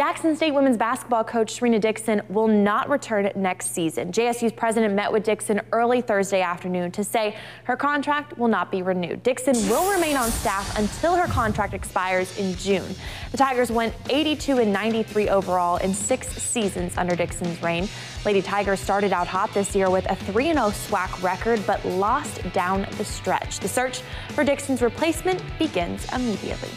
Jackson State women's basketball coach Surina Dixon will not return next season. JSU's president met with Dixon early Thursday afternoon to say her contract will not be renewed. Dixon will remain on staff until her contract expires in June. The Tigers went 82 and 93 overall in six seasons under Dixon's reign. Lady Tigers started out hot this year with a 3 0 SWAC record, but lost down the stretch. The search for Dixon's replacement begins immediately.